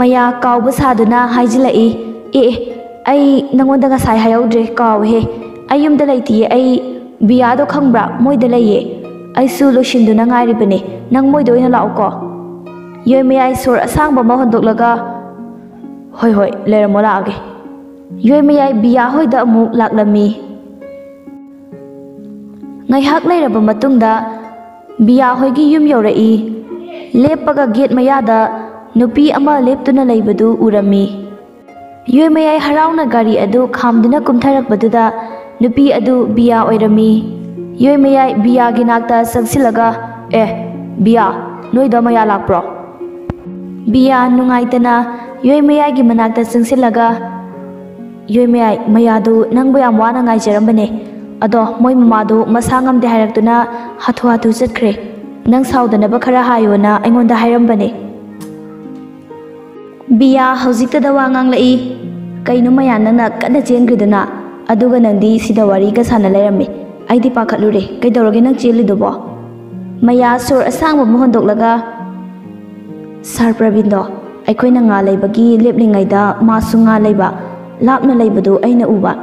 maya kaw saduna haijilai e ai nangonda ga sai hayaudre kaw he. Ayumda laiti ai biyado khangbra moida laiye ai su loshinduna ngairibane nang moida oina lao ko. Yoi me ai sor asang ba ma hondok laga hoi hoi leramo laage yoi me ai biya hoida amu laklami ngai hak leiraba matungda biya hoigi yum yorai lepaga gate maya da नुपी अमा लेपतुना लेबदु उरमी युय मयाय हराउना गारी अदु खामदुना कुमथरकबदुदा नुपी अदु बिया ओइरमी युय मयाय बिया गिनाक्ता संगसिलगा ए बिया नोइदा मया लाक्प्रो बिया नुंगाइतना युय मयाय गी मनाक्ता संगसिलगा युय मयाय मयादु नंगबो याम वाना गाइजरमबने अदो मोय ममादु मसांगम दे हायरक्तुना हाथु हाथु चटख्रे नंग साउदनबा खरा हायोना अइगोंदा हायरमबने ꯕꯤꯌꯥ ꯍꯧꯖꯤꯛꯇꯗ ꯋꯥ ꯉꯥꯡꯂꯛꯏ ꯀꯩꯅꯣ ꯃꯌꯥ ꯅꯪꯅ ꯀꯟꯅ ꯆꯦꯟꯈ꯭ꯔꯤꯗꯨꯅ ꯑꯗꯨꯒ ꯅꯪꯗꯤ ꯁꯤꯗ ꯋꯥꯔꯤꯒ ꯁꯥꯟꯅ ꯂꯩꯔꯝꯃꯤ ꯑꯩꯗꯤ ꯄꯥꯈꯠꯂꯨꯔꯦ ꯀꯩꯗꯧꯔꯒꯦ ꯅꯪ ꯆꯦꯜꯂꯤꯗꯨꯕꯣ ꯃꯌꯥ ꯁꯣꯔ ꯑꯁꯥꯡꯕ ꯑꯃ ꯍꯣꯟꯗꯣꯛꯂꯒ ꯁꯥꯔ ꯄ꯭ꯔꯕꯤꯟꯗꯣ ꯑꯩꯈꯣꯏꯅ ꯉꯥ ꯂꯩꯕꯒꯤ ꯂꯦꯞꯂꯤꯉꯩꯗ ꯃꯥꯁꯨ ꯉꯥ ꯂꯩꯕ ꯂꯥꯞꯅ ꯂꯩꯕꯗꯨ ꯑꯩꯅ ꯎꯕ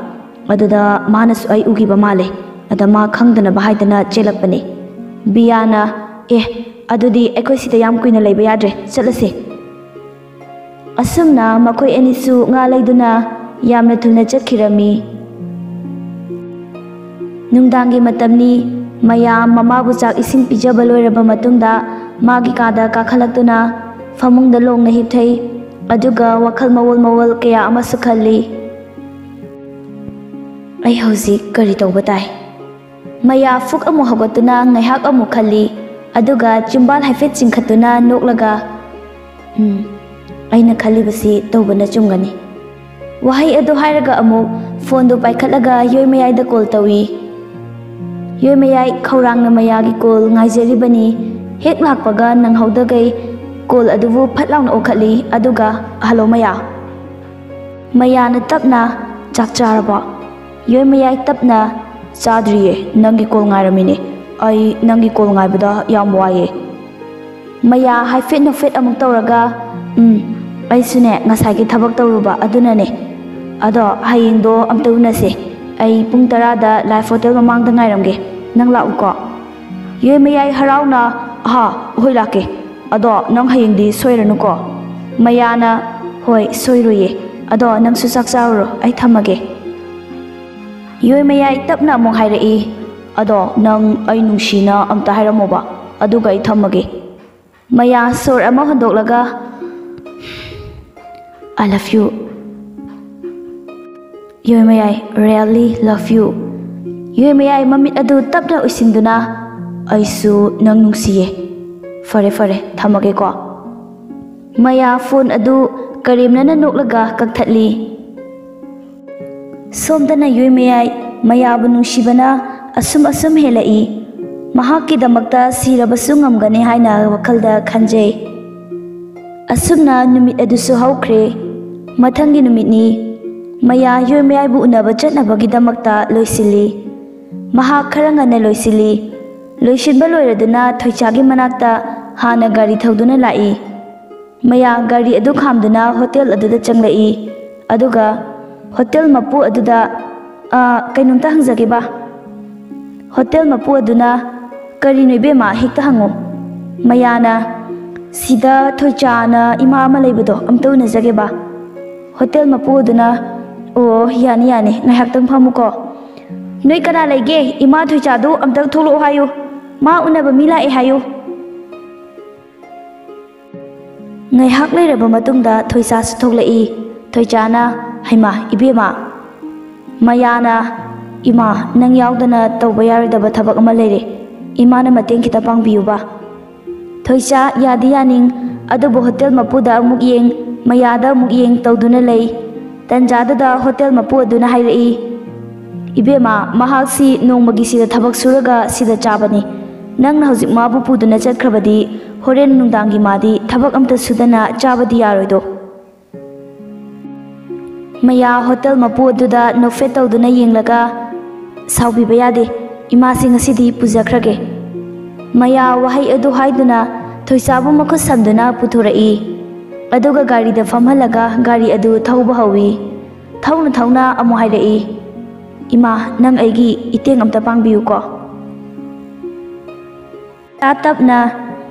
ꯑꯗꯨꯗ ꯃꯥꯅꯁꯨ ꯑꯩ ꯎꯈꯤꯕ ꯃꯥꯜꯂꯦ ꯑꯗ ꯃꯥ ꯈꯪꯗꯅꯕ ꯍꯥꯏꯗꯅ ꯆꯦꯜꯂꯛꯄꯅꯦ ꯕꯤꯌꯥꯅ ꯑꯦ ꯑꯗꯨꯗꯤ ꯑꯩꯈꯣꯏ ꯁꯤꯗ ꯌꯥꯝ ꯀꯨꯏꯅ ꯂꯩꯕ ꯌꯥꯗ꯭ꯔꯦ ꯆꯠꯂꯁꯦ Asumna makoi anisu nga laiduna yamna thulna chatkirami. Nungdangi matamni mayam mama buchak ising pijaba loiraba matungda, magi kada kakhalatuna famungda longna hipthai aduga wakhal mawal mawal kaya amasu khalli. Ai hauzik kari tawba tai. Maya phúc amu hagotuna ngay hak amu khalli. Aduga chumbal haifet chingkhatuna noklaga. Hmm. ꯑꯩꯅ ꯈꯜꯂꯤꯕꯁꯤ ꯇꯧꯕꯅ ꯆꯨꯝꯒꯅꯤ ꯋꯥꯍꯩ ꯑꯗꯨ ꯍꯥꯏꯔꯒ ꯑꯃꯨꯛ ꯐꯣꯟꯗꯨ ꯄꯥꯏꯈꯠꯂꯒ ꯌꯣꯏ ꯃꯌꯥꯏꯗ ꯀꯣꯜ ꯇꯧꯏ ꯌꯣꯏ ꯃꯌꯥꯏ ꯈꯧꯔꯥꯡꯅ ꯃꯌꯥꯒꯤ ꯀꯣꯜ ꯉꯥꯏꯖꯔꯤꯕꯅꯤ ꯍꯦꯛ ꯂꯥꯛꯄꯒ ꯅꯪꯍꯧꯗꯒꯩ ꯀꯣꯜ ꯑꯗꯨꯕꯨ ꯐꯠ ꯂꯥꯎꯅ ꯑꯣꯈꯠꯂꯤ ꯑꯗꯨꯒ ꯍꯜꯂꯣ ꯃꯌꯥ ꯃꯌꯥꯅ ꯇꯞꯅ ꯆꯥꯛ ꯆꯥꯔꯕꯣ ꯌꯣꯏ ꯃꯌꯥꯏ ꯇꯞꯅ ꯆꯥꯗ꯭ꯔꯤꯌꯦ ꯅꯪꯒꯤ ꯀꯣꯜ ꯉꯥꯏꯔꯝꯃꯤꯅꯦ ꯑꯩ ꯅꯪꯒꯤ ꯀꯣꯜ ꯉꯥꯏꯕꯗ ꯌꯥꯝ ꯋꯥꯏꯌꯦ ꯃꯌꯥ ꯍꯥꯏꯐꯦꯠ ꯅꯣꯐꯦꯠ ꯑꯃꯨꯛ ꯇꯧꯔꯒ ꯎꯝ ꯑꯩꯁꯨꯅꯦ ꯉꯁꯥꯏꯒꯤ ꯊꯕꯛ ꯇꯧꯔꯨꯕ ꯑꯗꯨꯅꯅꯦ ꯑꯗꯣ ꯍꯌꯦꯡꯗꯣ ꯑꯝꯇ ꯎꯅꯁꯦ ꯑꯩ ꯄꯨꯡ ꯇꯔꯥꯗ ꯂꯥꯏꯐ ꯍꯣꯇꯦꯜ ꯃꯃꯥꯡꯗ ꯉꯥꯏꯔꯝꯒꯦ ꯅꯪ ꯂꯥꯛꯎꯀꯣ ꯌꯣꯏ ꯃꯌꯥꯏ ꯍꯔꯥꯎꯅ ꯑꯍꯥ ꯍꯣꯏ ꯂꯥꯛꯀꯦ ꯑꯗꯣ ꯅꯪ ꯍꯌꯦꯡꯗꯤ ꯁꯣꯏꯔꯅꯨꯀꯣ ꯃꯌꯥꯅ ꯍꯣꯏ ꯁꯣꯏꯔꯣꯏꯌꯦ ꯑꯗꯣ ꯅꯪꯁꯨ ꯆꯥꯛ ꯆꯥꯔꯨꯔꯣ ꯑꯩ ꯊꯝꯃꯒꯦ ꯌꯣꯏ ꯃꯌꯥꯏ ꯇꯞꯅ ꯑꯃꯨꯛ ꯍꯥꯏꯔꯛꯏ ꯑꯗꯣ ꯅꯪ ꯑꯩ ꯅꯨꯡꯁꯤꯅ ꯑꯝꯇ ꯍꯥꯏꯔꯝꯃꯣꯕ ꯑꯗꯨꯒ ꯑꯩ ꯊꯝꯃꯒꯦ ꯃꯌꯥ ꯁꯣꯔ ꯑꯃ ꯍꯣꯟꯗꯣꯛꯂꯒ ꯑꯥꯏ ꯂꯚ ꯌꯨ ꯌꯣꯏ ꯃꯌꯥꯏ ꯔꯤꯌꯦꯜꯂꯤ ꯂꯚ ꯌꯨ ꯌꯣꯏ ꯃꯌꯥꯏ ꯃꯃꯤꯠ ꯑꯗꯨ ꯇꯞꯅ ꯎꯏꯁꯤꯟꯗꯨꯅ ꯑꯩꯁꯨ ꯅꯪ ꯅꯨꯡꯁꯤꯌꯦ ꯐꯔꯦ ꯐꯔꯦ ꯊꯝꯃꯒꯦꯀꯣ ꯃꯌꯥ ꯐꯣꯟ ꯑꯗꯨ ꯀꯔꯦꯝꯅꯅ ꯅꯣꯛꯂꯒ ꯀꯛꯊꯠꯂꯤ ꯁꯣꯝꯗꯅ ꯌꯣꯏ ꯃꯌꯥꯏ ꯃꯌꯥꯕꯨ ꯅꯨꯡꯁꯤꯕꯅ ꯑꯁꯨꯝ ꯑꯁꯨꯝ ꯍꯦꯜꯂꯛꯏ ꯃꯍꯥꯛꯀꯤꯗꯃꯛꯇ ꯁꯤꯔꯕꯁꯨ ꯉꯝꯒꯅꯤ ꯍꯥꯏꯅ ꯋꯥꯈꯜꯗ ꯈꯟꯖꯩ ꯑꯁꯨꯝꯅ ꯅꯨꯃꯤꯠ ꯑꯗꯨꯁꯨ ꯍꯧꯈ꯭ꯔꯦ ꯃꯊꯪꯒꯤ ꯅꯨꯃꯤꯠꯅꯤ ꯃꯌꯥ ꯌꯣꯏ ꯃꯌꯥꯏꯕꯨ ꯎꯅꯕ ꯆꯠꯅꯕꯒꯤꯗꯃꯛꯇ ꯂꯣꯏꯁꯤꯜꯂꯤ ꯃꯍꯥꯛ ꯈꯔ ꯉꯟꯅ ꯂꯣꯏꯁꯤꯜꯂꯤ ꯂꯣꯏꯁꯤꯟꯕ ꯂꯣꯏꯔꯗꯨꯅ ꯊꯣꯏꯆꯥꯒꯤ ꯃꯅꯥꯛꯇ ꯍꯥꯟꯅ ꯒꯥꯔꯤ ꯊꯧꯗꯨꯅ ꯂꯥꯛꯏ ꯃꯌꯥ ꯒꯥꯔꯤ ꯑꯗꯨ ꯈꯥꯝꯗꯨꯅ ꯍꯣꯇꯦꯜ ꯑꯗꯨꯗ ꯆꯪꯂꯛꯏ ꯑꯗꯨꯒ ꯍꯣꯇꯦꯜ ꯃꯄꯨ ꯑꯗꯨꯗ ꯀꯩꯅꯣꯝꯇ ꯍꯪꯖꯒꯦꯕ ꯍꯣꯇꯦꯜ ꯃꯄꯨ ꯑꯗꯨꯅ ꯀꯔꯤꯅꯣ ꯏꯕꯦꯝꯃ ꯍꯦꯛꯇ ꯍꯪꯉꯨ ꯃꯌꯥꯅ ꯁꯤꯗ ꯊꯣꯏꯆꯥꯅ ꯏꯃꯥ ꯑꯃ ꯂꯩꯕꯗꯣ ꯑꯝꯇ ꯎꯅꯖꯒꯦꯕ hotel mapu duna o, yani yani na haktam phamu ko noi kana lege ima thui cha du amtak thulu hayu ma una ba mila e hayu ngai hak le ba matung da thoi sa su thok lai thoi cha na, haima ibema mayana ima, nang yaudana tawba yarida ba thabak ama lere ima na khi ta pang biu ba. Thoi cha yadi yaning adu bo hotel mapu da amuk yeng. ꯃꯌꯥꯗ ꯑꯃꯨꯛ ꯌꯦꯡ ꯇꯧꯗꯨꯅ ꯂꯩ ꯇꯟꯖꯥꯗꯨꯗ ꯍꯣꯇꯦꯜ ꯃꯄꯨ ꯑꯗꯨꯅ ꯍꯥꯏꯔꯛꯏ ꯏꯕꯦꯝꯃ ꯃꯍꯥꯛꯁꯤ ꯅꯣꯡꯃꯒꯤ ꯁꯤꯗ ꯊꯕꯛ ꯁꯨꯔꯒ ꯁꯤꯗ ꯆꯥꯕꯅꯤ ꯅꯪꯅ ꯍꯧꯖꯤꯛ ꯃꯥꯕꯨ ꯄꯨꯗꯨꯅ ꯆꯠꯈ꯭ꯔꯕꯗꯤ ꯍꯣꯔꯦꯟ ꯅꯨꯡꯗꯥꯡꯒꯤ マꯗꯤ ꯊꯕꯛ ꯑꯝꯇ ꯁꯨꯗꯅ ꯆꯥꯕꯗꯤ ꯌꯥꯔꯣꯏꯗꯣ ꯃꯌꯥ ꯍꯣꯇꯦꯜ ꯃꯄꯨ ꯑꯗꯨꯗ ꯅꯣꯛꯐꯦꯠ ꯇꯧꯗꯨꯅ ꯌꯦꯡꯂꯒ ꯁꯥꯎꯕꯤꯕ ꯌꯥꯗꯦ ꯏꯃꯥꯁꯤ ꯉꯁꯤꯗꯤ ꯄꯨꯖꯈ꯭ꯔꯒꯦ ꯃꯌꯥ ꯋꯥꯍꯩ ꯑꯗꯨ ꯍꯥꯏꯗꯨꯅ ꯊꯣꯏꯆꯥꯕꯨ ꯃꯈꯨꯠ ꯁꯝꯗꯨꯅ ꯄꯨꯊꯣꯔꯛꯏ ꯑꯗꯨꯒ ꯒꯥꯔꯤꯗ ꯐꯝꯍꯜꯂꯒ ꯒꯥꯔꯤ ꯑꯗꯨ ꯊꯧꯕ ꯍꯧꯋꯤ ꯊꯧꯅ ꯊꯧꯅ ꯑꯃꯨꯛ ꯍꯥꯏꯔꯛꯏ ꯏꯃꯥ ꯅꯪ ꯑꯩꯒꯤ ꯏꯇꯦꯡ ꯑꯝꯇ ꯄꯥꯡꯕꯤꯌꯨꯀꯣ ꯇꯥ ꯇꯞꯅ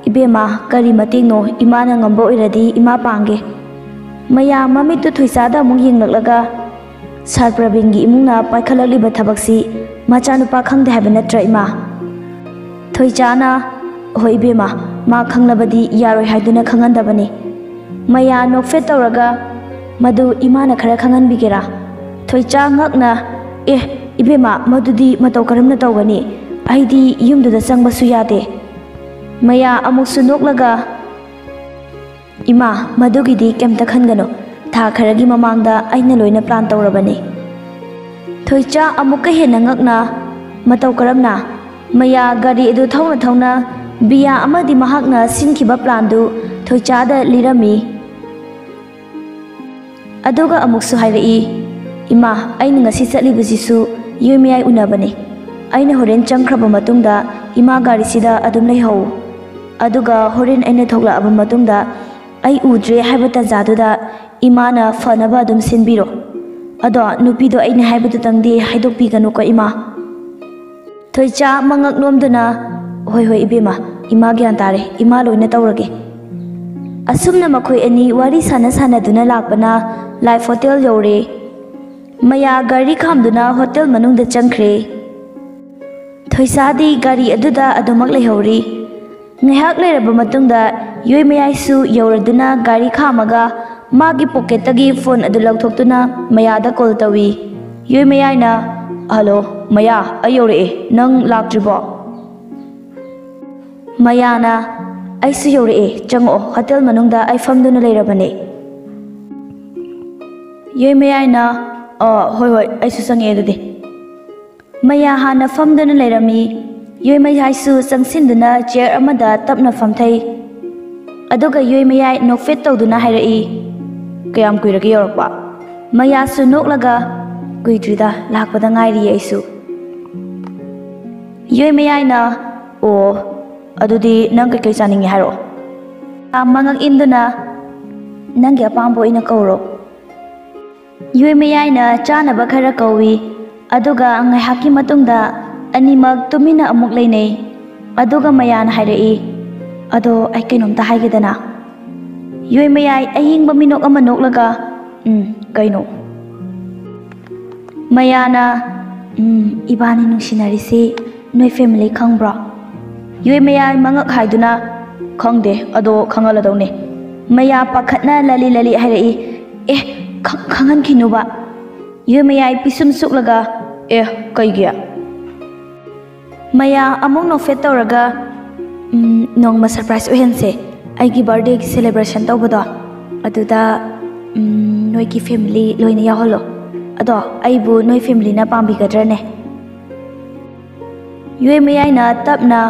ꯏꯕꯦꯝꯃ ꯀꯔꯤ ꯃꯇꯦꯡꯅꯣ ꯏꯃꯥꯅ ꯉꯝꯕ ꯑꯣꯏꯔꯗꯤ ꯏꯃꯥ ꯄꯥꯡꯒꯦ ꯃꯌꯥꯝ ꯃꯃꯤꯠꯇꯨ ꯊꯣꯏꯆꯥꯗ ꯑꯃꯨꯛ ꯌꯦꯡꯂꯛꯂꯒ ꯁꯥꯔ ꯄ꯭ꯔꯕꯤꯟꯒꯤ ꯏꯃꯨꯡꯅ ꯄꯥꯏꯈꯠꯂꯛꯂꯤꯕ ꯊꯕꯛꯁꯤ ꯃꯆꯥꯅꯨꯄꯥ ꯈꯪꯗꯦ ꯍꯥꯏꯕ ꯅꯠꯇ꯭ꯔ ꯏꯃꯥ ꯊꯣꯏꯆꯥꯅ ꯍꯣꯏ ꯏꯕꯦꯝꯃ ꯃꯥ ꯈꯪꯂꯕꯗꯤ ꯌꯥꯔꯣꯏ ꯍꯥꯏꯗꯨꯅ ꯈꯪꯍꯟꯗꯕꯅꯤ ꯃꯌꯥ ꯅꯣꯛꯐꯦꯠ ꯇꯧꯔꯒ ꯃꯗꯨ ꯏꯃꯥꯅ ꯈꯔ ꯈꯪꯍꯟꯕꯤꯒꯦꯔꯥ ꯊꯣꯏꯆꯥ ꯉꯛꯅ ꯑꯦ ꯏꯕꯦꯝꯃ ꯃꯗꯨꯗꯤ ꯃꯇꯧ ꯀꯔꯝꯅ ꯇꯧꯒꯅꯤ ꯑꯩꯗꯤ ꯌꯨꯝꯗꯨꯗ ꯆꯪꯕꯁꯨ ꯌꯥꯗꯦ ꯃꯌꯥ ꯑꯃꯨꯛꯁꯨ ꯅꯣꯛꯂꯒ ꯏꯃꯥ ꯃꯗꯨꯒꯤꯗꯤ ꯀꯩꯝꯇ ꯈꯟꯒꯅꯨ ꯊꯥ ꯈꯔꯒꯤ ꯃꯃꯥꯡꯗ ꯑꯩꯅ ꯂꯣꯏꯅ ꯄ꯭ꯂꯥꯟ ꯇꯧꯔꯕꯅꯤ ꯊꯣꯏꯆꯥ ꯑꯃꯨꯛꯀ ꯍꯦꯟꯅ ꯉꯛꯅ ꯃꯇꯧ ꯀꯔꯝꯅ ꯃꯌꯥ ꯒꯥꯔꯤ ꯑꯗꯨ ꯊꯧꯅ ꯊꯧꯅ ꯕꯤꯌꯥ ꯑꯃꯗꯤ ꯃꯍꯥꯛꯅ ꯁꯤꯟꯈꯤꯕ ꯄ꯭ꯂꯥꯟꯗꯨ ꯊꯣꯏꯆꯥꯗ ꯂꯤꯔꯝꯃꯤ aduga amuksu hairayi ima aina ngasi chatli bujisu yumi ai unabani aina horen matung da. ima gari sida adum lai ho aduga horen aina thokla matung da. ai udre haibata jaduda ima na phanaba adum sinbiro ado nupi do aina haibatu hai haidok pi kanu ko ima thoi cha mangak nomduna hoi hoi ibema ima gyan tare ima loina tawrage ꯑꯁꯨꯝꯅ ꯃꯈꯣꯏ ꯑꯅꯤ ꯋꯥꯔꯤ ꯁꯥꯟꯅ ꯁꯥꯟꯅꯗꯨꯅ ꯂꯥꯛꯄꯅ life hotel ꯌꯧꯔꯦ ꯃꯌꯥ ꯒꯥꯔꯤ ꯈꯥꯝꯗꯨꯅ ꯍꯣꯇꯦꯜ ꯃꯅꯨꯡꯗ ꯆꯪꯈ꯭ꯔꯦ ꯊꯣꯏꯁꯥꯗꯤ ꯒꯥꯔꯤ ꯑꯗꯨꯗ ꯑꯗꯨꯃꯛ ꯂꯩꯍꯧꯔꯤ ꯉꯥꯏꯍꯥꯛ ꯂꯩꯔꯕ ꯃꯇꯨꯡꯗ ꯌꯣꯏꯃꯌꯥꯏꯁꯨ ꯌꯧꯔꯗꯨꯅ ꯒꯥꯔꯤ ꯈꯥꯝꯃꯒ ꯃꯥꯒꯤ ꯄꯣꯀꯦꯠꯇꯒꯤ ꯐꯣꯟ ꯑꯗꯨ ꯂꯧꯊꯣꯛꯇꯨꯅ ꯃꯌꯥꯗ ꯀꯣꯜ ꯇꯧꯏ ꯌꯣꯏꯃꯌꯥꯏꯅ ꯍꯜꯂꯣ ꯃꯌꯥ ꯑꯩ ꯌꯧꯔꯛꯑꯦ ꯅꯪ ꯂꯥꯛꯇ꯭ꯔꯤꯕꯣ ꯃꯌꯥꯅ ꯑꯩꯁꯨ ꯌꯧꯔꯛꯑꯦ ꯆꯪꯉꯛꯑꯣ ꯍꯣꯇꯦꯜ ꯃꯅꯨꯡꯗ ꯑꯩ ꯐꯝꯗꯨꯅ ꯂꯩꯔꯕꯅꯦ ꯌꯣꯏꯃꯌꯥꯏꯅ ꯑꯥ ꯍꯣꯏ ꯍꯣꯏ ꯑꯩꯁꯨ ꯆꯪꯉꯛꯑꯦ ꯑꯗꯨꯗꯤ ꯃꯌꯥ ꯍꯥꯟꯅ ꯐꯝꯗꯨꯅ ꯂꯩꯔꯝꯃꯤ ꯌꯣꯏꯃꯌꯥꯏꯁꯨ ꯆꯪꯁꯤꯟꯗꯨꯅ ꯆꯤꯌꯔ ꯑꯃꯗ ꯇꯞꯅ ꯐꯝꯊꯩ ꯑꯗꯨꯒ ꯌꯣꯏꯃꯌꯥꯏ ꯅꯣꯛꯐꯦꯠ ꯇꯧꯗꯨꯅ ꯍꯥꯏꯔꯛꯏ ꯀꯌꯥꯝ ꯀꯨꯏꯔꯒꯦ ꯌꯧꯔꯛꯄ ꯃꯌꯥꯁꯨ ꯅꯣꯛꯂꯒ ꯀꯨꯏꯗ꯭ꯔꯤꯗ ꯂꯥꯛꯄꯗ ꯉꯥꯏꯔꯤꯌꯦ ꯑꯩꯁꯨ ꯌꯣꯏꯃꯌꯥꯏꯅ ꯑꯣ Adudi nang kay kaysa ningi haro. Tama ngang indo na nang gyapambo ina kauro. Yui miyay na cha na ba chana bakara kawi aduga ang haki matungda animag tumina amuk lainay aduga mayan hairi ado ay kainom tahay gidana. Yui miyay ay hing baminok amanok laga um kaino. Mayana um ibani nung sinarisi noi family kang bra. Yue maya mangak hai duna khong de ado khangal ado ne. Maya pakhatna lali lali hai rei. Eh khangan khinu ba. Yue maya pisum suk laga. Eh kai gya. Maya among no fet tawraga nong ma surprise uhen se. Ai ki birthday ki celebration taw bodo. Adu da noi ki family loina ya holo. Ado ai bu noi family na pambi gadra ne. Yue maya na tap na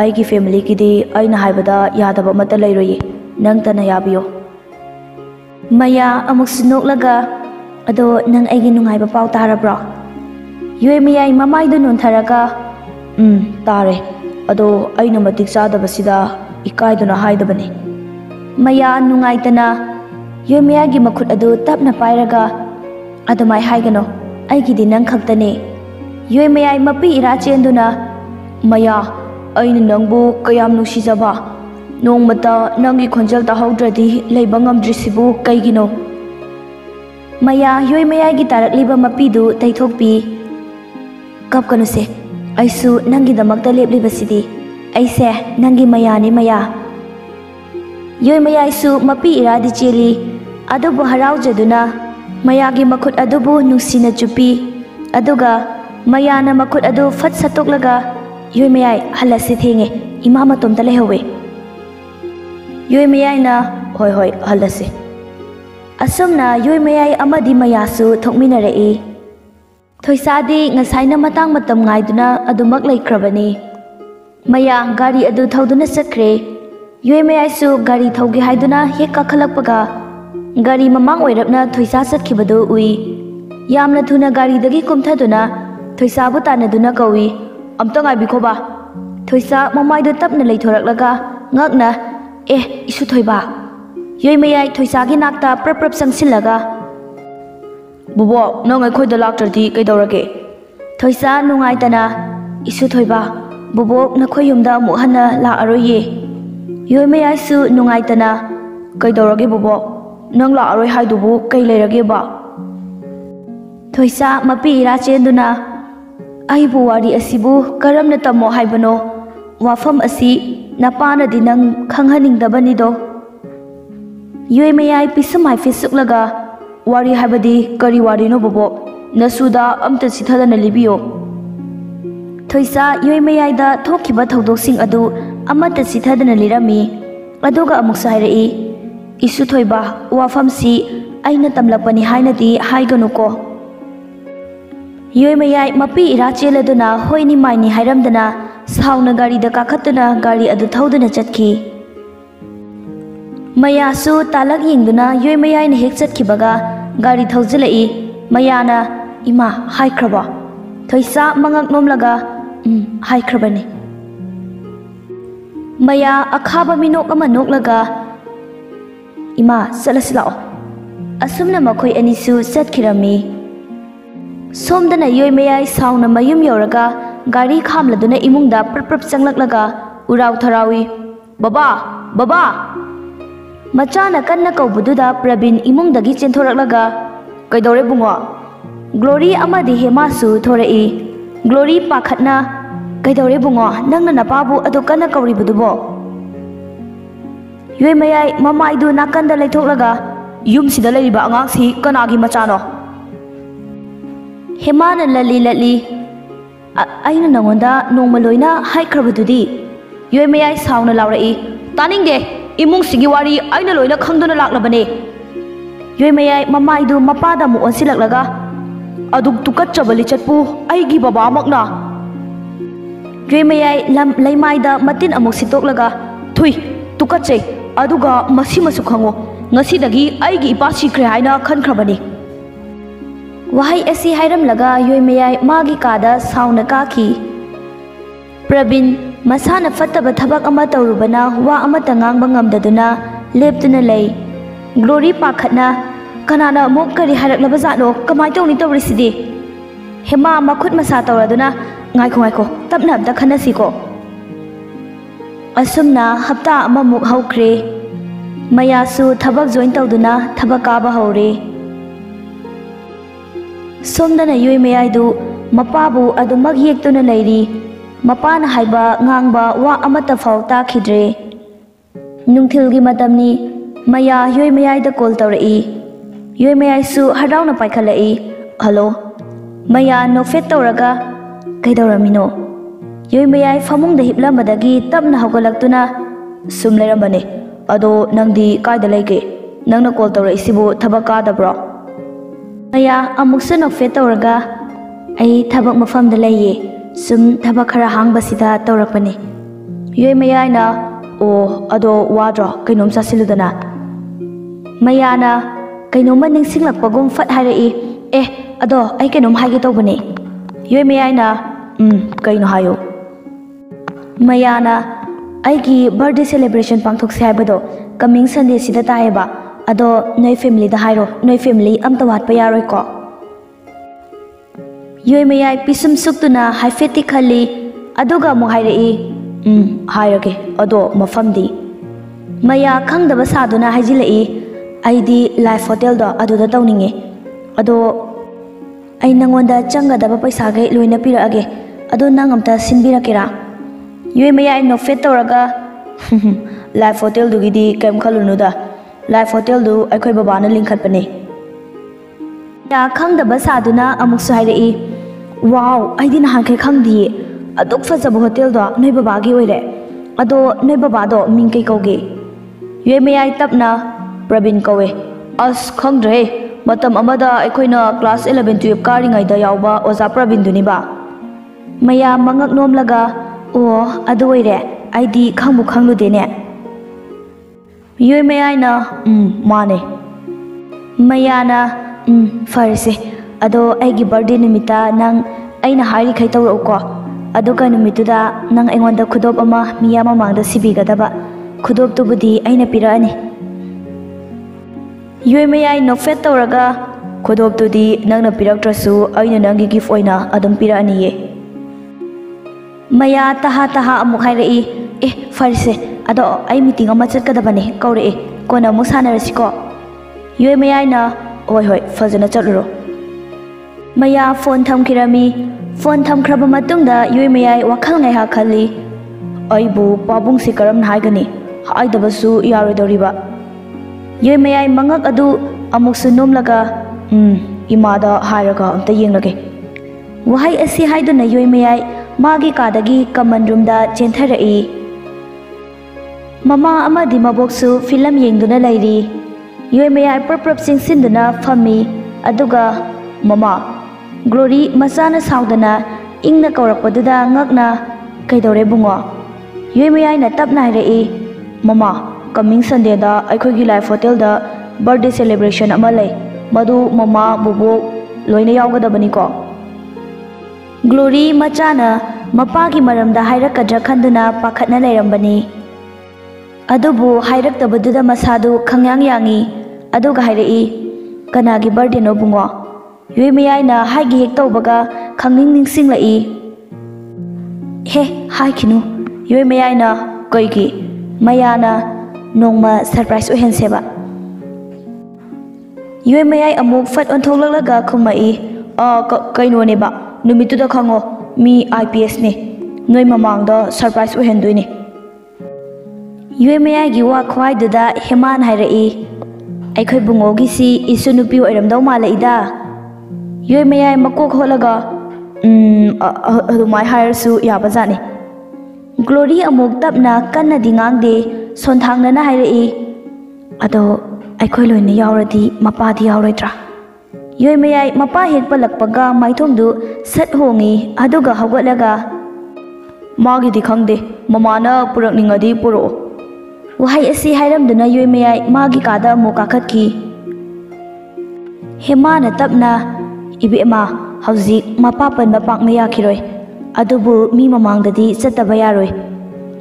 ꯑꯩꯒꯤ ꯐꯦꯃꯤꯂꯤꯒꯤꯗꯤ ꯑꯩꯅ ꯍꯥꯏꯕꯗ ꯌꯥꯗꯕ ꯑꯃꯠꯇ ꯂꯩꯔꯣꯏꯌꯦ ꯅꯪꯇꯅ ꯌꯥꯕꯤꯌꯣ ꯃꯌꯥ ꯑꯃꯨꯛꯁꯨ ꯅꯣꯛꯂꯒ ꯑꯗꯣ ꯅꯪ ꯑꯩꯒꯤ ꯅꯨꯡꯉꯥꯏꯕ ꯄꯥꯎ ꯇꯥꯔꯕ꯭ꯔꯣ ꯌꯣꯏꯃꯌꯥꯏ ꯃꯃꯥꯏꯗꯨ ꯅꯣꯟꯊꯔꯒ ꯎꯝ ꯇꯥꯔꯦ ꯑꯗꯣ ꯑꯩꯅ ꯃꯇꯤꯛ ꯆꯥꯗꯕꯁꯤꯗ ꯏꯀꯥꯏꯗꯨꯅ ꯍꯥꯏꯗꯕꯅꯤ ꯃꯌꯥ ꯅꯨꯡꯉꯥꯏꯇꯅ ꯌꯣꯏꯃꯌꯥꯏꯒꯤ ꯃꯈꯨꯠ ꯑꯗꯨ ꯇꯞꯅ ꯄꯥꯏꯔꯒ ꯑꯗꯨꯃꯥꯏ ꯍꯥꯏꯒꯅꯣ ꯑꯩꯒꯤꯗꯤ ꯅꯪ ꯈꯛꯇꯅꯦ ꯌꯣꯏꯃꯌꯥꯏ ꯃꯄꯤ ꯏꯔꯥ ꯆꯦꯟꯗꯨꯅ ꯃꯌꯥ ꯑꯩꯅ ꯅꯪꯕꯨ ꯀꯌꯥꯝ ꯅꯨꯡꯁꯤꯖꯕ ꯅꯣꯡꯃꯇ ꯅꯪꯒꯤ ꯈꯣꯟꯖꯦꯜ ꯇꯥꯍꯧꯗ꯭ꯔꯗꯤ ꯂꯩꯕ ꯉꯝꯗ꯭ꯔꯤꯁꯤꯕꯨ ꯀꯩꯒꯤꯅꯣ ꯃꯌꯥ ꯌꯣꯏꯃꯌꯥꯏꯒꯤ ꯇꯥꯔꯛꯂꯤꯕ ꯃꯄꯤꯗꯨ ꯇꯩꯊꯣꯛꯄꯤ ꯀꯞꯀꯅꯨꯁꯦ ꯑꯩꯁꯨ ꯅꯪꯒꯤꯗꯃꯛꯇ ꯂꯦꯞꯂꯤꯕꯁꯤꯗꯤ ꯑꯩꯁꯦ ꯅꯪꯒꯤ ꯃꯌꯥꯅꯤ ꯃꯌꯥ ꯌꯣꯏꯃꯌꯥꯏꯁꯨ ꯃꯄꯤ ꯏꯔꯥꯗꯤ ꯆꯦꯜꯂꯤ ꯑꯗꯨꯕꯨ ꯍꯔꯥꯎꯖꯗꯨꯅ ꯃꯌꯥꯒꯤ ꯃꯈꯨꯠ ꯑꯗꯨꯕꯨ ꯅꯨꯡꯁꯤꯅ ꯆꯨꯞꯄꯤ ꯑꯗꯨꯒ ꯃꯌꯥꯅ ꯃꯈꯨꯠ ꯑꯗꯨ ꯐꯠ ꯁꯠꯇꯣꯛꯂꯒ ꯌꯣꯏꯃꯌꯥꯏ ꯍꯜꯂꯁꯤ ꯊꯦꯡꯉꯦ ꯏꯃꯥ ꯃꯇꯣꯝꯇ ꯂꯩꯍꯧꯋꯦ ꯌꯣꯏꯃꯌꯥꯏꯅ ꯍꯣꯏ ꯍꯣꯏ ꯍꯜꯂꯁꯤ ꯑꯁꯨꯝꯅ ꯌꯣꯏꯃꯌꯥꯏ ꯑꯃꯗꯤ ꯃꯌꯥꯁꯨ ꯊꯣꯛꯃꯤꯟꯅꯔꯛꯏ ꯊꯣꯏꯁꯥꯗꯤ ꯉꯁꯥꯏꯅ ꯃꯇꯥꯡ ꯃꯇꯝ ꯉꯥꯏꯗꯨꯅ ꯑꯗꯨꯃꯛ ꯂꯩꯈ꯭ꯔꯕꯅꯤ ꯃꯌꯥ ꯒꯥꯔꯤ ꯑꯗꯨ ꯊꯧꯗꯨꯅ ꯆꯠꯈ꯭ꯔꯦ ꯌꯣꯏꯃꯌꯥꯏꯁꯨ ꯒꯥꯔꯤ ꯊꯧꯒꯦ ꯍꯥꯏꯗꯨꯅ ꯍꯦꯛ ꯀꯥꯈꯠꯂꯛꯄꯒ ꯒꯥꯔꯤ ꯃꯃꯥꯡ ꯑꯣꯏꯔꯞꯅ ꯊꯣꯏꯁꯥ ꯆꯠꯈꯤꯕꯗꯨ ꯎꯏ ꯌꯥꯝꯅ ꯊꯨꯅ ꯒꯥꯔꯤꯗꯒꯤ ꯀꯨꯝꯊꯗꯨꯅ ꯊꯣꯏꯁꯥꯕꯨ ꯇꯥꯟꯅꯗꯨꯅ ꯀꯧꯏ Amta ngai biko ba. Thoi sa mamai do tap na lay thorak laga. À. Ngak na. Eh isu thoi ba. Yoi mayai thoi sa gi nakta prap prap sang sil laga. Bobo no ngai khoi da thì tar di kai dorage. Thoi sa nu ngai ta na. Isu thoi ba. Bobo na khoi yum da mu hana la aro à ye. Yoi mayai su nu ngai ta na. Kai bố bobo. Nang la aro hai du bu kai lai rage ba. Thoi sa mapi ra chen du na. ꯑꯩꯕꯨ ꯋꯥꯔꯤ ꯑꯁꯤꯕꯨ ꯀꯔꯝꯅ ꯇꯝꯃꯣ ꯍꯥꯏꯕꯅꯣ ꯋꯥꯐꯝ ꯑꯁꯤ ꯅꯄꯥꯅꯗꯤ ꯅꯪ ꯈꯪꯍꯟꯅꯤꯡꯗꯕꯅꯤꯗꯣ ꯌꯣꯏ ꯃꯌꯥꯏ ꯄꯤꯁꯨꯝ ꯍꯥꯏꯐꯦꯠ ꯁꯨꯛꯂꯒ ꯋꯥꯔꯤ ꯍꯥꯏꯕꯗꯤ ꯀꯔꯤ ꯋꯥꯔꯤꯅꯣ ꯕꯣꯕꯣꯛ ꯅꯁꯨꯗ ꯑꯝꯇ ꯆꯤꯊꯗꯅ ꯂꯤꯕꯤꯌꯣ ꯊꯣꯏꯁꯥ ꯌꯣꯏ ꯃꯌꯥꯏꯗ ꯊꯣꯛꯈꯤꯕ ꯊꯧꯗꯣꯛꯁꯤꯡ ꯑꯗꯨ ꯑꯃꯠꯇ ꯆꯤꯊꯗꯅ ꯂꯤꯔꯝꯃꯤ ꯑꯗꯨꯒ ꯑꯃꯨꯛꯁꯨ ꯍꯥꯏꯔꯛꯏ ꯏꯁꯨ ꯊꯣꯏꯕ ꯋꯥꯐꯝꯁꯤ ꯑꯩꯅ ꯇꯝꯂꯛꯄꯅꯤ ꯍꯥꯏꯅꯗꯤ ꯍꯥꯏꯒꯅꯨꯀꯣ ꯌꯣꯏ ꯃꯌꯥꯏ ꯃꯄꯤ ꯏꯔꯥ ꯆꯦꯜꯂꯗꯨꯅ ꯍꯣꯏꯅꯤ ꯃꯥꯏꯅꯤ ꯍꯥꯏꯔꯝꯗꯅ ꯁꯥꯎꯅ ꯒꯥꯔꯤꯗ ꯀꯥꯈꯠꯇꯨꯅ ꯒꯥꯔꯤ ꯑꯗꯨ ꯊꯧꯗꯨꯅ ꯆꯠꯈꯤ ꯃꯌꯥꯁꯨ ꯇꯥꯂꯛ ꯌꯦꯡꯗꯨꯅ ꯌꯣꯏ ꯃꯌꯥꯏꯅ ꯍꯦꯛ ꯆꯠꯈꯤꯕꯒ ꯒꯥꯔꯤ ꯊꯧꯖꯤꯜꯂꯛꯏ ꯃꯌꯥꯅ ꯏꯃꯥ ꯍꯥꯏꯈ꯭ꯔꯕꯣ ꯊꯣꯏꯁꯥ ꯃꯉꯛ ꯅꯣꯝꯂꯒ ꯎꯝ ꯍꯥꯏꯈ꯭ꯔꯕꯅꯤ ꯃꯌꯥ ꯑꯈꯥꯕ ꯃꯤꯅꯣꯛ ꯑꯃ ꯅꯣꯛꯂꯒ ꯏꯃꯥ ꯆꯠꯂꯁꯤ ꯂꯥꯛꯑꯣ ꯑꯁꯨꯝꯅ ꯃꯈꯣꯏ ꯑꯅꯤꯁꯨ ꯆꯠꯈꯤꯔꯝꯃꯤ ꯁꯣꯝꯗꯅ ꯌꯣꯏ ꯃꯌꯥꯏ ꯁꯥꯎꯅ ꯃꯌꯨꯝ ꯌꯧꯔꯒ ꯒꯥꯔꯤ ꯈꯥꯝꯂꯗꯨꯅ ꯏꯃꯨꯡꯗ ꯄ꯭ꯔꯞ ꯄ꯭ꯔꯞ ꯆꯪꯂꯛꯂꯒ ꯎꯔꯥꯎ ꯊꯔꯥꯎꯏ ꯕꯕꯥ ꯕꯕꯥ ꯃꯆꯥꯅ ꯀꯟꯅ ꯀꯧꯕꯗꯨꯗ ꯄ꯭ꯔꯕꯤꯟ ꯏꯃꯨꯡꯗꯒꯤ ꯆꯦꯟꯊꯣꯔꯛꯂꯒ ꯀꯩꯗꯧꯔꯦ ꯕꯨꯡꯉꯣ ꯒ꯭ꯂꯣꯔꯤ ꯑꯃꯗꯤ ꯍꯦꯃꯥꯁꯨ ꯊꯣꯔꯛꯏ ꯒ꯭ꯂꯣꯔꯤ ꯄꯥꯈꯠꯅ ꯀꯩꯗꯧꯔꯦ ꯕꯨꯡꯉꯣ ꯅꯪꯅ ꯅꯄꯥꯕꯨ ꯑꯗꯨ ꯀꯟꯅ ꯀꯧꯔꯤꯕꯗꯨꯕꯣ ꯌꯣꯏ ꯃꯌꯥꯏ ꯃꯃꯥꯏꯗꯨ ꯅꯥꯀꯟꯗ ꯂꯩꯊꯣꯛꯂꯒ ꯌꯨꯝꯁꯤꯗ ꯂꯩꯔꯤꯕ ꯑꯉꯥꯡꯁꯤ ꯀꯅꯥꯒꯤ ꯃꯆꯥꯅꯣ ꯍꯦꯃꯥꯅ ꯂꯜꯂꯤ ꯂꯠꯂꯤ ꯑꯩꯅ ꯅꯉꯣꯟꯗ ꯅꯣꯡꯃ ꯂꯣꯏꯅ ꯍꯥꯏꯈ꯭ꯔꯕꯗꯨꯗꯤ ꯌꯣꯏ ꯃꯌꯥꯏ ꯁꯥꯎꯅ ꯂꯥꯎꯔꯛꯏ ꯇꯥꯅꯤꯡꯗꯦ ꯏꯃꯨꯡꯁꯤꯒꯤ ꯋꯥꯔꯤ ꯑꯩꯅ ꯂꯣꯏꯅ ꯈꯪꯗꯨꯅ ꯂꯥꯛꯂꯕꯅꯦ ꯌꯣꯏ ꯃꯌꯥꯏ ꯃꯃꯥꯏꯗꯨ ꯃꯄꯥꯗ ꯑꯃꯨꯛ ꯑꯣꯟꯁꯤꯜꯂꯛꯂꯒ ꯑꯗꯨꯛ ꯇꯨꯀꯠꯆꯕ ꯂꯤꯆꯠꯄꯨ ꯑꯩꯒꯤ ꯕꯕꯥꯃꯛꯅ ꯌꯣꯏ ꯃꯌꯥꯏ ꯂꯝ ꯂꯩꯃꯥꯏꯗ ꯃꯇꯤꯟ ꯑꯃꯨꯛ ꯁꯤꯠꯇꯣꯛꯂꯒ ꯊꯨꯏ ꯇꯨꯀꯠꯆꯩ ꯑꯗꯨꯒ ꯃꯁꯤꯃꯁꯨ ꯈꯪꯉꯣ ꯉꯁꯤꯗꯒꯤ ꯑꯩꯒꯤ ꯏꯄꯥ ꯁꯤꯈ꯭ꯔꯦ ꯍꯥꯏꯅ ꯈꯟꯈ꯭ꯔꯕꯅꯤ Wahai esi hairam laga yoi meyai magi kada sauna kaki. Pravin masana fataba thabak ama taurubana wa ama tangang bangam daduna leptuna lay. Glory pakhatna kanana mok kari harak labazano kamai tong ni taurisidi. Hema makut masa tauraduna ngai ko ngai ko tapna abda khana si ko. Asumna hapta ama muk haukre. Mayasu thabak join tauduna thabak kaba haure. ಸೋಮ್ದನ ಯುಯ್ಮೆ ಆಯ್ದು ಮಪಾಬು ಅದು ಮಗಿಯಕ್ತುನ ಲೈರಿ ಮಪಾನ ಹೈಬ ಗಾಂಗ್ಬ ವಾ ಅಮತ ಫಾವ್ ತಾಕಿದ್ರೆ ನುಂಥಿಲ್ಗಿ ಮತಮ್ನಿ ಮಯಾ ಯುಯ್ಮೆ ಆಯ್ದ ಕೋಲ್ ತವರಇ ಯುಯ್ಮೆ ಆಯ್ಸು ಹಡಾವ್ನ ಪಾಯ್ಖಲಇ ಹಲೋ ಮಯಾ ನೋಫೆಟ್ ತವರಗ ಕೈದವರಮಿನೋ ಯುಯ್ಮೆ ಆಯ್ ಫಮುಂಗ್ದ ಹಿಪ್ಲಂಬದಗಿ ತಮ್ನ ಹೌಗಲಕ್ತುನ ಸುಮ್ ಲೈರಂಬನೆ ಅದೋ ನಂಗ್ದಿ ಕಾಯ್ದ ಲೈಗೆ ನಂಗ್ನ ಕೋಲ್ ತವರಇಸಿಬು ಥಬ ಕಾದಬ್ರೋ Aya, amuk sunok fe tauraga. Ai thabak mafam da laye sum thabak khara hang basida taurakpani yoi maya na, o, ado wadro kainom sa siludana. Maya na, kainom man ning singlak pagum fat harai eh ado, ai kainom hage taubani. Yoi maya na um kaino hayo maya na, ai gi birthday celebration pangthok se hai bado coming sunday sida taeba अदो नई फैमिली हारो नई फैमिली अमता वाट यारोको योय मयाय पिसुम सुक्तुना हाइफेति खली अदुगा मुहाइरई उम हाइरगे अदो मफमदी मया खंगदब सादुना हाइजिलई आइदी लाइफ होटल दो अदुदा तौनिंगे अदो ai nangonda changgadaba paisa ge loina pirage ado nang amta sinbirakera yoi maya ai nofet toraga life hotel dugi di kem khalunuda life ꯍꯣꯇꯦꯜꯗꯨ ꯑꯩꯈꯣꯏ ꯕꯕꯥꯅ ꯂꯤꯡꯈꯠꯄꯅꯦ ꯌꯥ ꯈꯪꯗꯕ ꯁꯥꯗꯨꯅ ꯑꯃꯨꯛꯁꯨ ꯍꯥꯏꯔꯛꯏ ꯋꯥꯎ ꯑꯩꯗꯤ ꯅꯍꯥꯟꯈꯩ ꯈꯪꯗꯤꯌꯦ ꯑꯗꯨꯛ ꯐꯖꯕ ꯍꯣꯇꯦꯜꯗꯣ ꯅꯣꯏ ꯕꯕꯥꯒꯤ ꯑꯣꯏꯔꯦ ꯑꯗꯣ ꯅꯣꯏ ꯕꯕꯥꯗꯣ ꯃꯤꯡ ꯀꯩ ꯀꯧꯒꯦ ꯌꯣꯏ ꯃꯌꯥꯏ ꯇꯞꯅ ꯄ꯭ꯔꯕꯤꯟ ꯀꯧꯋꯦ ꯑꯁ ꯈꯪꯗ꯭ꯔꯦ ꯃꯇꯝ ꯑꯃꯗ ꯑꯩꯈꯣꯏꯅ ꯀ꯭ꯂꯥꯁ ꯑꯦꯂꯚꯦꯟ ꯇꯨꯌꯦꯜꯞ ꯀꯥꯔꯤꯉꯩꯗ ꯌꯥꯎꯕ ꯑꯣꯖꯥ ꯄ꯭ꯔꯕꯤꯟꯗꯨꯅꯤꯕा ꯃꯌꯥ ꯃꯉꯛ ꯅꯣꯝꯂꯒ ꯑꯣ ꯑꯗꯨ ꯑꯣꯏꯔꯦ ꯑꯩꯗꯤ ꯈꯪꯕꯨ ꯈꯪꯂꯨꯗꯦꯅꯦ ꯌꯣꯏ ꯃꯌꯥꯏꯅ ꯎꯝ ꯃꯥꯅꯦ ꯃꯌꯥꯅ ꯎꯝ ꯐꯔꯁꯦ ꯑꯗꯣ ꯑꯩꯒꯤ ꯕꯥꯔꯗꯦ ꯅꯨꯃꯤꯠꯇ ꯅꯪ ꯑꯩꯅ ꯍꯥꯏꯔꯤꯈꯩ ꯇꯧꯔꯛꯎꯀꯣ ꯑꯗꯨꯒ ꯅꯨꯃꯤꯠꯇꯨꯗ ꯅꯪ ꯑꯩꯉꯣꯟꯗ ꯈꯨꯗꯣꯞ ꯑꯃ ꯃꯤꯌꯥꯝ ꯃꯃꯥꯡꯗ ꯁꯤꯕꯤꯒꯗꯕ ꯈꯨꯗꯣꯞꯇꯨꯕꯨꯗꯤ ꯑꯩꯅ ꯄꯤꯔꯛꯑꯅꯤ ꯌꯨꯏ ꯃꯌꯥꯏ ꯅꯣꯛꯐꯦꯠ ꯇꯧꯔꯒ ꯈꯨꯗꯣꯞꯇꯨꯗꯤ ꯅꯪꯅ ꯄꯤꯔꯛꯇ꯭ꯔꯁꯨ ꯑꯩꯅ ꯅꯪꯒꯤ ꯒꯤꯐ ꯑꯣꯏꯅ ꯑꯗꯨꯝ ꯄꯤꯔꯛꯑꯅꯤꯌꯦ ꯃꯌꯥ ꯇꯍꯥ ꯇꯍꯥ ꯑꯃꯨꯛ ꯍꯥꯏꯔꯛꯏ ꯑꯦ ꯐꯔꯁꯦ ꯑꯗꯣ ꯑꯩ ꯃꯤꯇꯤꯡ ꯑꯃ ꯆꯠꯀꯗꯕꯅꯦ ꯀꯧꯔꯛꯑꯦ ꯀꯣꯟꯅ ꯑꯃꯨꯛ ꯁꯥꯟꯅꯔꯁꯤꯀꯣ ꯌꯣꯏ ꯃꯌꯥꯏꯅ ꯍꯣꯏ ꯍꯣꯏ ꯐꯖꯅ ꯆꯠꯂꯨꯔꯣ ꯃꯌꯥ ꯐꯣꯟ ꯊꯝꯈꯤꯔꯝꯃꯤ ꯐꯣꯟ ꯊꯝꯈ꯭ꯔꯕ ꯃꯇꯨꯡꯗ ꯌꯣꯏ ꯃꯌꯥꯏ ꯋꯥꯈꯜ ꯉꯥꯏꯍꯥꯛ ꯈꯜꯂꯤ ꯑꯩꯕꯨ ꯄꯥꯕꯨꯡꯁꯤ ꯀꯔꯝꯅ ꯍꯥꯏꯒꯅꯤ ꯍꯥꯏꯗꯕꯁꯨ ꯌꯥꯔꯣꯏꯗꯧꯔꯤꯕ ꯌꯣꯏ ꯃꯌꯥꯏ ꯃꯉꯛ ꯑꯗꯨ ꯑꯃꯨꯛꯁꯨ ꯅꯣꯝꯂꯒ ꯎꯝ ꯏꯃꯥꯗ ꯍꯥꯏꯔꯒ ꯑꯝꯇ ꯌꯦꯡꯂꯒꯦ ꯋꯥꯍꯩ ꯑꯁꯤ ꯍꯥꯏꯗꯨꯅ ꯌꯣꯏ ꯃꯌꯥꯏ ꯃꯥꯒꯤ ꯀꯥꯗꯒꯤ ꯀꯃꯟ ꯔꯨꯝꯗ ꯆꯦꯟꯊꯔꯛꯏ ꯃꯃꯥ ꯑꯃꯗꯤ ꯃꯕꯣꯛꯁꯨ ꯐꯤꯂꯝ ꯌꯦꯡꯗꯨꯅ ꯂꯩꯔꯤ ꯌꯣꯏ ꯃꯌꯥꯏ ꯄ꯭ꯔꯞ ꯄ꯭ꯔꯞ ꯆꯤꯡꯁꯤꯟꯗꯨꯅ ꯐꯝꯃꯤ ꯑꯗꯨꯒ ꯃꯃꯥ ꯒ꯭ꯂꯣꯔꯤ ꯃꯆꯥꯅ ꯁꯥꯎꯗꯅ ꯏꯪꯅ ꯀꯧꯔꯛꯄꯗꯨꯗ ꯉꯛꯅ ꯀꯩꯗꯧꯔꯦ ꯕꯨꯡꯉꯣ ꯌꯣꯏ ꯃꯌꯥꯏꯅ ꯇꯞꯅ ꯍꯥꯏꯔꯛꯏ ꯃꯃꯥ ꯀꯃꯤꯡ ꯁꯟꯗꯦꯗ ꯑꯩꯈꯣꯏꯒꯤ ꯂꯥꯏꯐ ꯍꯣꯇꯦꯜꯗ ꯕꯔꯊꯗꯦ ꯁꯦꯂꯦꯕ꯭ꯔꯦꯁꯟ ꯑꯃ ꯂꯩ ꯃꯗꯨ ꯃꯃꯥ ꯕꯣꯕꯣꯛ ꯂꯣꯏꯅ ꯌꯥꯎꯒꯗꯕꯅꯤꯀꯣ ꯒ꯭ꯂꯣꯔꯤ ꯃꯆꯥꯅ ꯃꯄꯥꯒꯤ ꯃꯔꯝꯗ ꯍꯥꯏꯔꯛꯀꯗ꯭ꯔꯥ ꯈꯟꯗꯨꯅ ꯄꯥꯈꯠꯅ ꯂꯩꯔꯝꯕꯅꯤ ꯑꯗꯨꯕꯨ ꯍꯥꯏꯔꯛꯇꯕꯗꯨꯗ ꯃꯁꯥꯗꯨ ꯈꯪꯌꯥꯡ ꯌꯥꯡꯏ ꯑꯗꯨꯒ ꯍꯥꯏꯔꯛꯏ ꯀꯅꯥꯒꯤ ꯕꯔꯊꯗꯦꯅꯣ ꯕꯨꯡꯉꯣ ꯌꯨꯏ ꯃꯌꯥꯏꯅ ꯍꯥꯏꯒꯤ ꯍꯦꯛ ꯇꯧꯕꯒ ꯈꯪꯅꯤꯡ ꯅꯤꯡꯁꯤꯡꯂꯛꯏ ꯍꯦ ꯍꯥꯏꯈꯤꯅꯨ ꯌꯨꯏ ꯃꯌꯥꯏꯅ ꯀꯩꯒꯤ ꯃꯌꯥꯅ ꯅꯣꯡꯃ ꯁꯔꯄ꯭ꯔꯥꯏꯖ ꯑꯣꯏꯍꯟꯁꯦꯕ ꯌꯨꯏ ꯃꯌꯥꯏ ꯑꯃꯨꯛ ꯐꯠ ꯑꯣꯟꯊꯣꯛꯂꯛꯂꯒ ꯈꯨꯝꯃꯛꯏ ꯑꯥ ꯀꯩꯅꯣꯅꯦꯕ ꯅꯨꯃꯤꯠꯇꯨꯗ ꯈꯪꯉꯣ ꯃꯤ ꯑꯥꯏ ꯄꯤ ꯑꯦꯁꯅꯦ ꯅꯣꯏ ꯃꯃꯥꯡꯗ ꯁꯔꯄ꯭ꯔꯥꯏꯖ ꯑꯣꯏꯍꯟꯗꯣꯏꯅꯦ ꯌꯨꯏ ꯃꯌꯥꯏꯒꯤ ꯋꯥ ꯈꯨꯍꯥꯏꯗꯨꯗ ꯍꯦꯃꯥꯟ ꯍꯥꯏꯔꯛꯏ ꯑꯩꯈꯣꯏ ꯕꯨꯡꯉꯣꯒꯤꯁꯤ ꯏꯁꯨ ꯅꯨꯄꯤ ꯑꯣꯏꯔꯝꯗꯧ ꯃꯥꯜꯂꯛꯏꯗ ꯌꯨꯏ ꯃꯌꯥꯏ ꯃꯀꯣꯛ ꯍꯣꯠꯂꯒ ꯎꯝ ꯑꯗꯨꯃꯥꯏꯅ ꯍꯥꯏꯔꯁꯨ ꯌꯥꯕꯖꯥꯠꯅꯤ ꯒ꯭ꯂꯣꯔꯤ ꯑꯃꯨꯛ ꯇꯞꯅ ꯀꯟꯅꯗꯤ ꯉꯥꯡꯗꯦ ꯁꯣꯟꯊꯥꯡꯅꯅ ꯍꯥꯏꯔꯛꯏ ꯑꯗꯣ ꯑꯩꯈꯣꯏ ꯂꯣꯏꯅ ꯌꯥꯎꯔꯗꯤ ꯃꯄꯥꯗꯤ ꯌꯥꯎꯔꯣꯏꯗ꯭ꯔꯥ ꯌꯣꯏ ꯃꯌꯥꯏ ꯃꯄꯥ ꯍꯦꯛ ꯄꯜꯂꯛꯄꯒ ꯃꯥꯏꯊꯣꯡꯗꯨ ꯁꯠ ꯍꯣꯡꯉꯤ ꯑꯗꯨꯒ ꯍꯧꯒꯠꯂꯒ ꯃꯥꯒꯤꯗꯤ ꯈꯪꯗꯦ ꯃꯃꯥꯅ ꯄꯨꯔꯛꯅꯤꯡꯉꯗꯤ ꯄꯨꯔꯛꯑꯣ वहाई असी हायरमदुना युई मयाई मागी कादा अमो काखतकी हेमा न तपना इबेमा हौजिक मपापन मपाक मयाखिरोय अदुबु मी ममांगददि चतबा यारोय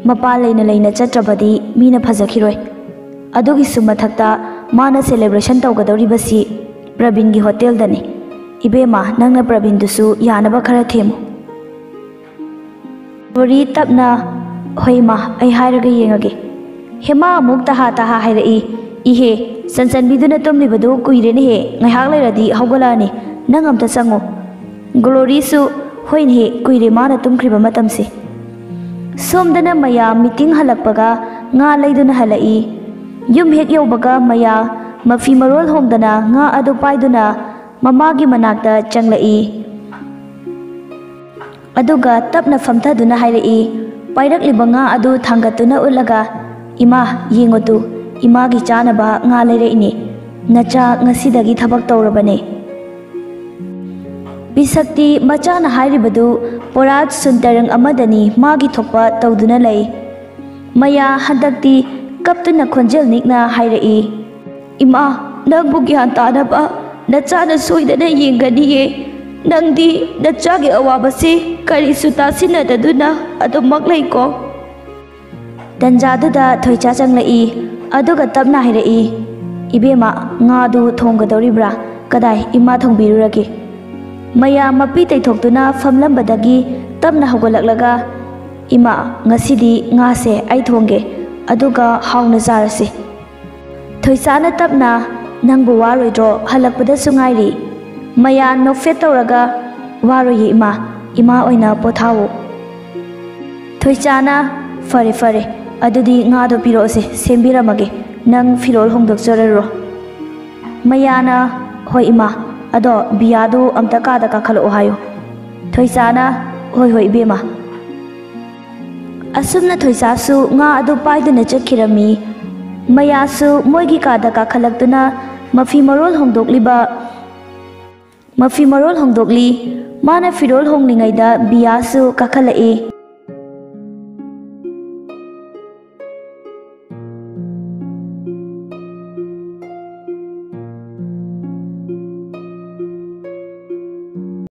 मपा लेना लेना चत्रबदि मीना फजखिरोय अदुगी सुमथक्ता माना सेलिब्रेशन तौगदौरिबसी प्रवीणगी होटेलदने इबेमा नंगना प्रवीणदुसु यानबा खरा थेमु वरी तपना होइमा ऐ हायरगा येंगगे हेमा अमुक तहा तहा हाई इहे संसन भी तुम्लीबू कूरनेहे गाहलेरदी हौगलाने नंगमत चंगो ग्लोरीसु होइनहे कूरे माना तुम्ख्रीब मतमसे सोमदना मया मीटिंग हलकपगा nga laiduna halai yum hek yobaga maya mafi marol homdana nga adu paiduna mamagi manakta changlai aduga tapna famtha duna hairi pairakliba nga adu thangatuna ulaga Ima, yingo tu. Ima gi chana ba nga lere ini. Nacha ngasi dagi thabak tawra bane. Bisakti macha na hairi badu porat suntarang amadani magi thokpa tawduna lay. Maya handakti kaptuna khonjel nikna hairai. Ima, nagbu gyan tana ba. Nacha na soidana yingani ye. Nangdi nacha gi awabasi kari sutasina daduna adumak lay ko. Tanjadada thoicha changlai aduga tapna hairai ibema nga du thonggadoribra kadai ima thongbirurage maya mapi taithoktuna famlambadagi tapna hogolaklaga ima đi ngã se ai thongge aduga hauna jarase thoichana tapna nangbu waroidro halakpada sungairi maya nofet tauraga waroyi ima ima oina cha na, fare fare ꯑꯗꯨꯗꯤ ꯉꯥꯗꯣ ꯄꯤꯔꯛꯑꯣꯁꯦ ꯁꯦꯝꯕꯤꯔꯝꯃꯒꯦ ꯅꯪ ꯐꯤꯔꯣꯜ ꯍꯣꯡꯗꯣꯛꯆꯔꯔꯣ ꯃꯌꯥꯅ ꯍꯣꯏ ꯏꯃꯥ ꯑꯗꯣ ꯕꯤꯌꯥꯗꯨ ꯑꯝꯇ ꯀꯥꯗ ꯀꯥꯈꯠꯂꯛꯑꯣ ꯍꯥꯏꯌꯣ ꯊꯣꯏꯆꯥꯅ ꯍꯣꯏ ꯍꯣꯏ ꯏꯕꯦꯝꯃ ꯑꯁꯨꯝꯅ ꯊꯣꯏꯆꯥꯁꯨ ꯉꯥ ꯑꯗꯨ ꯄꯥꯏꯗꯨꯅ ꯆꯠꯈꯤꯔꯝꯃꯤ ꯃꯌꯥꯁꯨ ꯃꯣꯏꯒꯤ ꯀꯥꯗ ꯀꯥꯈꯠꯂꯛꯇꯨꯅ ꯃꯐꯤ ꯃꯔꯣꯜ ꯍꯣꯡꯗꯣꯛꯂꯤꯕ ꯃꯐꯤ ꯃꯔꯣꯜ ꯍꯣꯡꯗꯣꯛꯂꯤ ꯃꯥꯅ ꯐꯤꯔꯣꯜ ꯍꯣꯡꯂꯤꯉꯩꯗ ꯕꯤꯌꯥꯁꯨ ꯀꯥꯈꯠꯂꯛꯏ